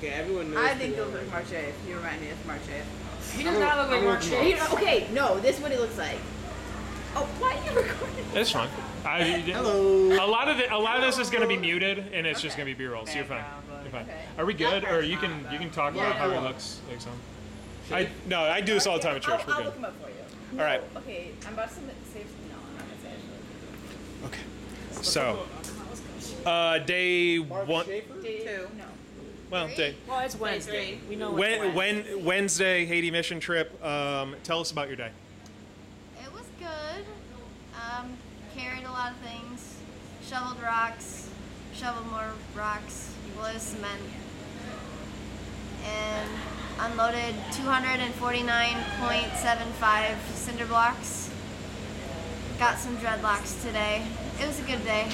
Okay, everyone knows. I think who you you look like Marche. if You remind me of Marche. He does not look like I'm Mark with He- Shea. okay, no, this is what he looks like. Oh, why are you recording? It's fine. I, Hello. A lot of the, a lot of this is going to be muted, and it's just going to be B-roll. So you're fine. You're fine. Okay. Are we good, or you can you can talk about how he looks like some? I no, I do this all the time at church. I'll, We're I'll good. look him up for you. All right. Okay, I'm about to submit- say no. I'm not gonna say it. Okay. So, uh, day one. Schaefer? Two. No. Well, day. Well, it's Wednesday. We know it's When, Wednesday. when Wednesday Haiti mission trip. Um, tell us about your day. It was good. Um, carried a lot of things. Shoveled rocks. Shoveled more rocks. Blew cement. And unloaded 249.75 cinder blocks. Got some dreadlocks today. It was a good day.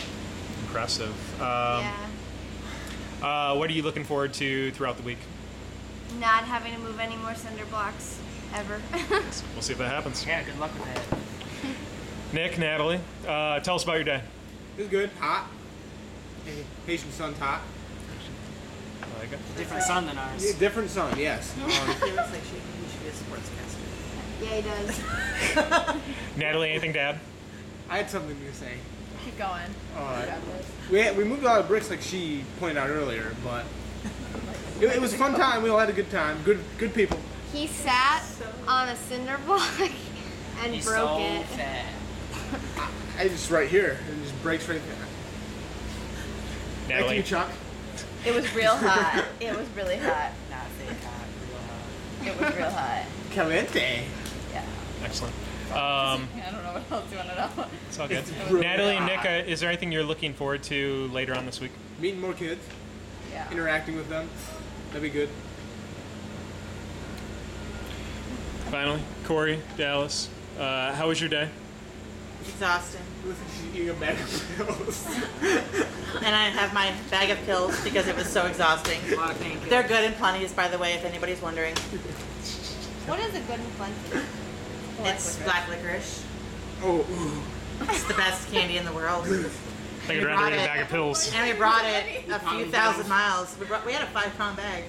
Impressive. Um, yeah. Uh, what are you looking forward to throughout the week? Not having to move any more cinder blocks ever. We'll see if that happens. Yeah, good luck with that. Nick, Natalie, uh, tell us about your day. It was good. Hot. Hey, Haitian sun's hot. I like it. Different sun than Yeah, ours. different sun, yes. Um, He looks like she, he should be a sportscaster. yeah, he does. Natalie, anything to add? I had something to say. Keep going. Uh, You got this. we, had, we moved a lot of bricks, like she pointed out earlier, but it, it was a fun time. We all had a good time. Good, good people. He sat on a cinder block and He's broke so it. fat. I just right here, It just breaks right there. Thank Natalie. you, Chuck. It was real hot. It was really hot. Not fake hot. real It was real hot. Caliente. Yeah. Excellent. Um, I don't know what else you want to know. it's all good. It's Natalie and. Nick, uh, is there anything you're looking forward to later on this week? Meeting more kids, Yeah. interacting with them. That'd be good. Finally, Corey, Dallas, uh, how was your day? exhausting. Listen, she's eating a bag of pills. And I have my bag of pills because it was so exhausting. A lot of painkillers. They're good in plenties, by the way, if anybody's wondering. What is a good and plenty? It's black licorice. Oh, ooh. It's the best candy in the world. I think I'd rather brought eat a it. bag of pills. And we brought it a few thousand miles. We, brought, we had a five pound bag.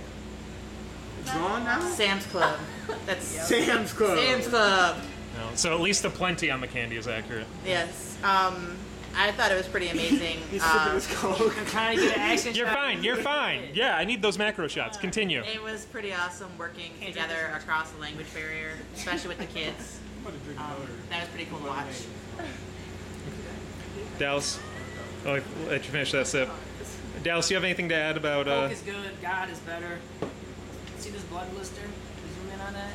It's gone now? Sam's Club. That's Sam's Club. Sam's Club. No. So at least the plenty on the candy is accurate. Yes. Um, I thought it was pretty amazing. He's sipping his coke. I'm trying to get an accent. You're shot. fine. You're fine. Yeah, I need those macro shots. Continue. it was pretty awesome working together across the language barrier, especially with the kids. Um, that was pretty cool to watch. Dallas, I'll let you finish that sip. Dallas, do you have anything to add about? Uh, Coke is good. God is better. See this blood blister? Zoom in on that.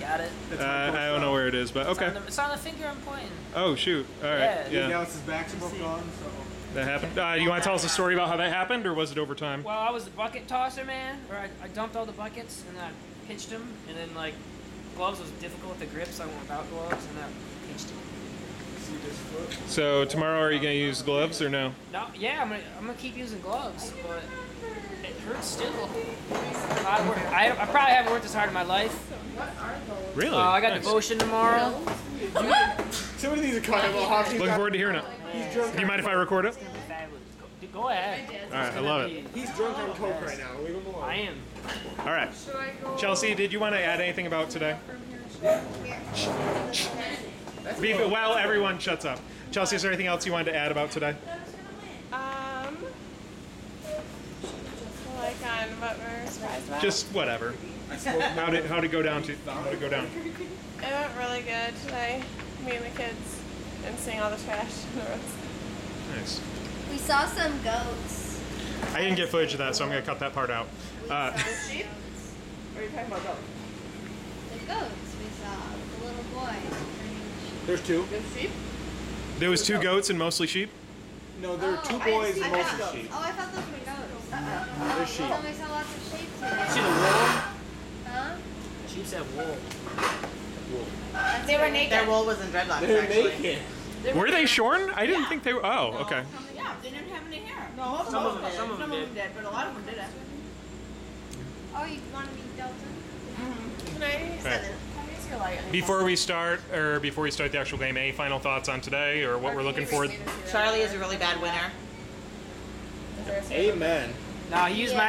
Got it. uh, I don't know where it is, but It's, okay. on the, it's on the finger I'm pointing. Oh shoot! All right, Yeah. yeah, Dallas's back's both gone, so. that happened. Uh, you want to tell us a story about how that happened, or was it over time? Well, I was the bucket tosser, man. Where I, I dumped all the buckets and then I pitched them, and then like gloves was difficult to grip, so I went without gloves and I pitched them. So tomorrow, are you gonna use gloves or no? No, yeah, I'm gonna I'm gonna keep using gloves, but it hurts still. A work. I, I probably haven't worked this hard in my life. Really? Uh, I got Nice. devotion tomorrow. Some of these are kind of a hot. Looking forward to hearing it. Do you mind if I record it? Go, go ahead. All right, I love it. He's drunk on coke right now. Leave him alone. I am. All right. Chelsea, did you want to add anything about today? Be- While everyone shuts up. Chelsea, is there anything else you wanted to add about today? Um, like on what we're surprised about. Just whatever. How did how did go down to how did it go down? it went really good today. Me and the kids and seeing all the trash in the roads. Nice. We saw some goats. I didn't get footage of that, so I'm gonna cut that part out. Uh, Sheep? Or are you talking about goats? The goats we saw. The little boy. There's two. There's sheep? there was two goats and mostly sheep. No, there are two boys and mostly sheep. Oh, I thought those were goats. There's sheep. Oh, we lots of sheep See today. the wool? Huh? Sheep said wool. Wool. They were naked. Their wool was in dreadlocks, They're actually. naked. Were they shorn? I didn't think they were. Oh, okay. Yeah, they didn't have any hair. No, most Some of of them them- some of them did, but a lot of them didn't. Oh, you want to be Delta? Mm-hmm. Can I? Right. Before we start, or before we start the actual game, any final thoughts on today, or what we're looking for? Charlie is a really bad winner. Amen. No, he used my